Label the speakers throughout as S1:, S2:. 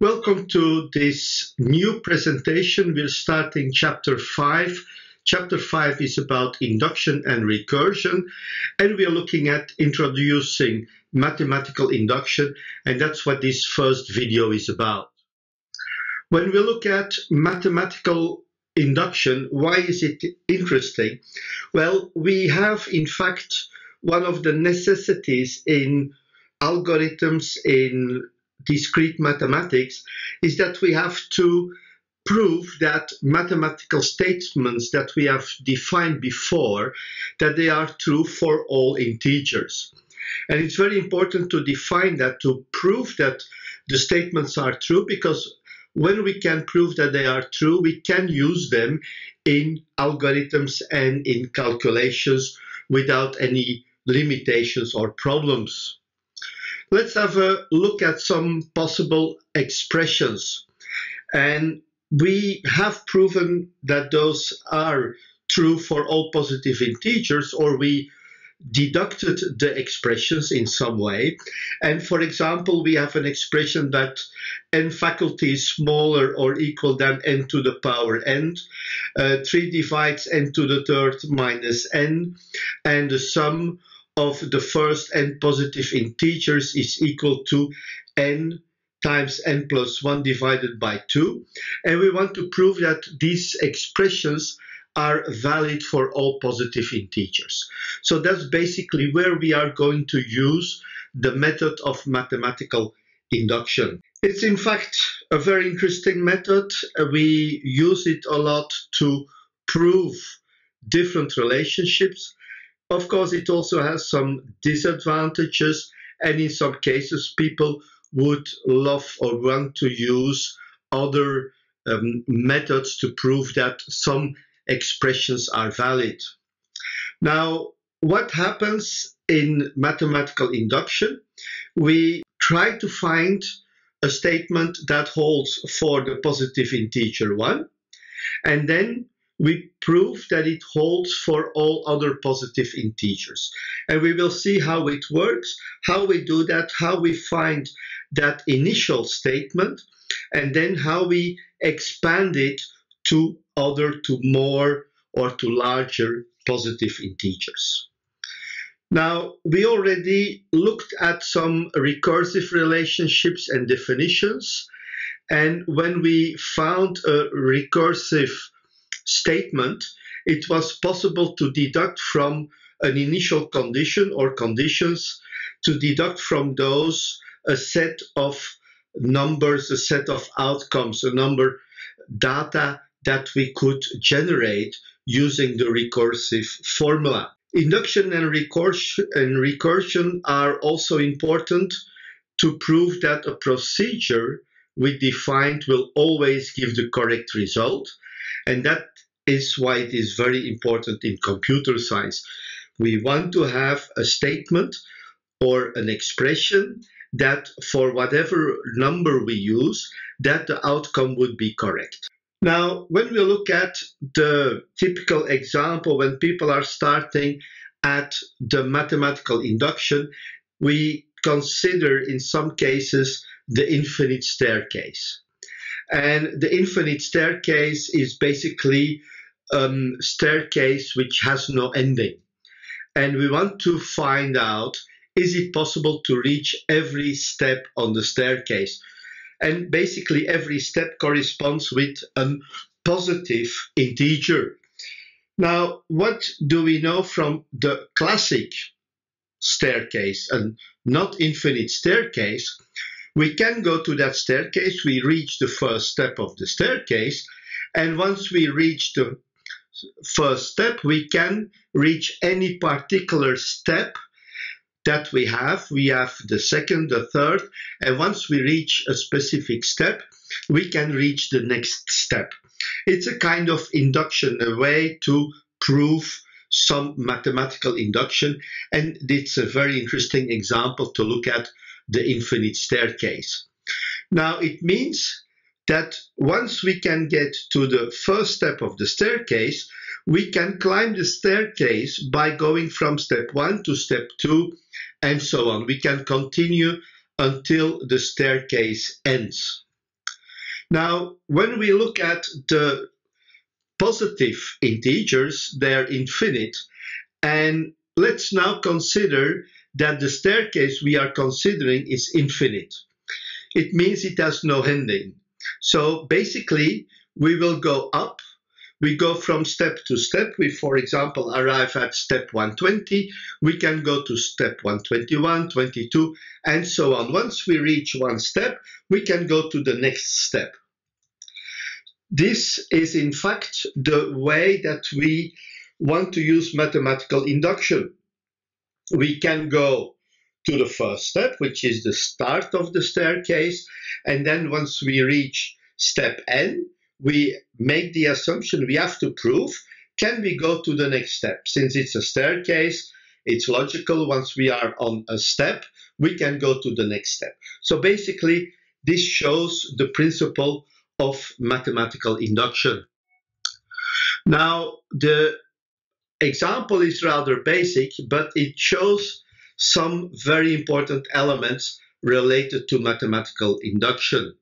S1: Welcome to this new presentation. We'll start in chapter 5. Chapter 5 is about induction and recursion, and we are looking at introducing mathematical induction, and that's what this first video is about. When we look at mathematical induction, why is it interesting? Well, we have in fact one of the necessities in algorithms in discrete mathematics is that we have to prove that mathematical statements that we have defined before that they are true for all integers. And it's very important to define that to prove that the statements are true because when we can prove that they are true we can use them in algorithms and in calculations without any limitations or problems let's have a look at some possible expressions. And we have proven that those are true for all positive integers, or we deducted the expressions in some way. And for example, we have an expression that n faculty is smaller or equal than n to the power n. Uh, 3 divides n to the third minus n. And the sum of the first n positive integers is equal to n times n plus 1 divided by 2. And we want to prove that these expressions are valid for all positive integers. So that's basically where we are going to use the method of mathematical induction. It's in fact a very interesting method. We use it a lot to prove different relationships of course, it also has some disadvantages, and in some cases, people would love or want to use other um, methods to prove that some expressions are valid. Now, what happens in mathematical induction? We try to find a statement that holds for the positive integer 1, and then we prove that it holds for all other positive integers. And we will see how it works, how we do that, how we find that initial statement, and then how we expand it to other, to more, or to larger positive integers. Now, we already looked at some recursive relationships and definitions. And when we found a recursive statement, it was possible to deduct from an initial condition or conditions to deduct from those a set of numbers, a set of outcomes, a number data that we could generate using the recursive formula. Induction and recursion, and recursion are also important to prove that a procedure we defined will always give the correct result. And that is why it is very important in computer science. We want to have a statement or an expression that for whatever number we use, that the outcome would be correct. Now, when we look at the typical example, when people are starting at the mathematical induction, we consider in some cases the infinite staircase. And the infinite staircase is basically um, staircase which has no ending. And we want to find out is it possible to reach every step on the staircase? And basically, every step corresponds with a positive integer. Now, what do we know from the classic staircase and not infinite staircase? We can go to that staircase, we reach the first step of the staircase, and once we reach the first step, we can reach any particular step that we have. We have the second, the third, and once we reach a specific step, we can reach the next step. It's a kind of induction, a way to prove some mathematical induction, and it's a very interesting example to look at the infinite staircase. Now, it means that once we can get to the first step of the staircase, we can climb the staircase by going from step one to step two and so on. We can continue until the staircase ends. Now, when we look at the positive integers, they're infinite. And let's now consider that the staircase we are considering is infinite. It means it has no ending. So basically, we will go up. We go from step to step. We, for example, arrive at step 120. We can go to step 121, 22, and so on. Once we reach one step, we can go to the next step. This is, in fact, the way that we want to use mathematical induction. We can go to the first step, which is the start of the staircase, and then once we reach step n, we make the assumption we have to prove can we go to the next step? Since it's a staircase, it's logical once we are on a step, we can go to the next step. So basically, this shows the principle of mathematical induction. Now, the example is rather basic, but it shows some very important elements related to mathematical induction.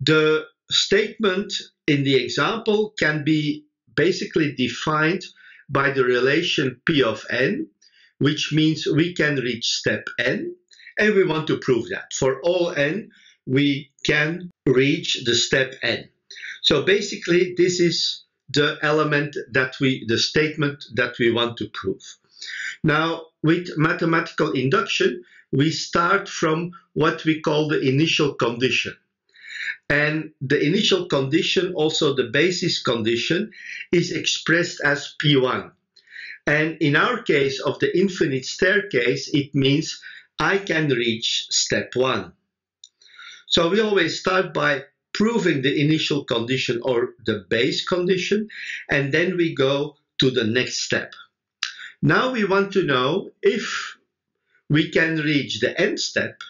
S1: The statement in the example can be basically defined by the relation P of n, which means we can reach step n, and we want to prove that. For all n, we can reach the step n. So basically, this is the element that we, the statement that we want to prove. Now, with mathematical induction, we start from what we call the initial condition. And the initial condition, also the basis condition, is expressed as P1. And in our case of the infinite staircase, it means I can reach step 1. So we always start by proving the initial condition or the base condition, and then we go to the next step. Now we want to know if we can reach the end step.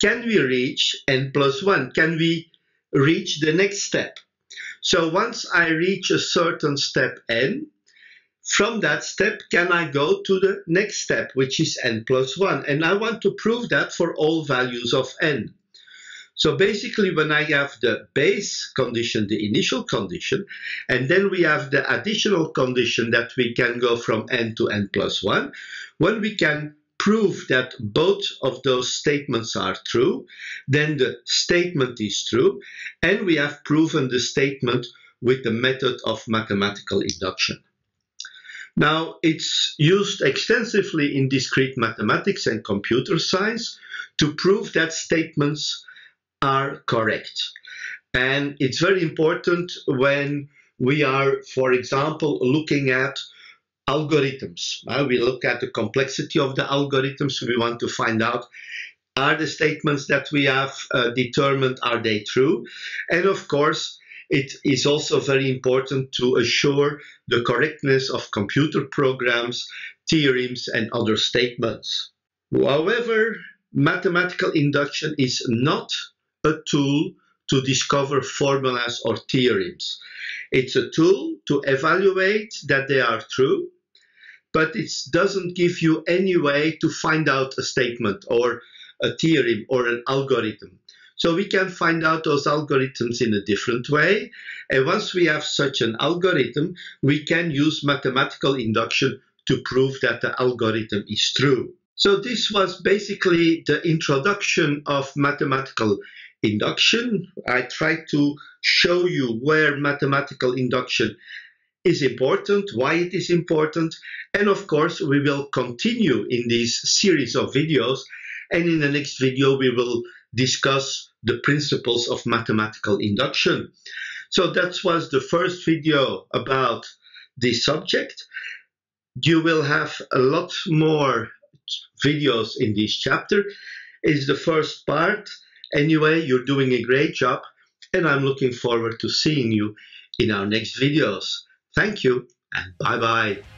S1: Can we reach n plus 1? Can we reach the next step? So once I reach a certain step n, from that step, can I go to the next step, which is n plus 1? And I want to prove that for all values of n. So basically, when I have the base condition, the initial condition, and then we have the additional condition that we can go from n to n plus 1, when we can prove that both of those statements are true, then the statement is true, and we have proven the statement with the method of mathematical induction. Now, it's used extensively in discrete mathematics and computer science to prove that statements are correct. And it's very important when we are, for example, looking at algorithms. Uh, we look at the complexity of the algorithms. We want to find out are the statements that we have uh, determined are they true? And of course, it is also very important to assure the correctness of computer programs, theorems, and other statements. However, mathematical induction is not a tool to discover formulas or theorems. It's a tool to evaluate that they are true, but it doesn't give you any way to find out a statement or a theorem or an algorithm. So we can find out those algorithms in a different way. And once we have such an algorithm, we can use mathematical induction to prove that the algorithm is true. So this was basically the introduction of mathematical induction. I try to show you where mathematical induction is important, why it is important, and of course we will continue in this series of videos and in the next video we will discuss the principles of mathematical induction. So that was the first video about this subject. You will have a lot more videos in this chapter. It's the first part Anyway, you're doing a great job, and I'm looking forward to seeing you in our next videos. Thank you, and bye bye.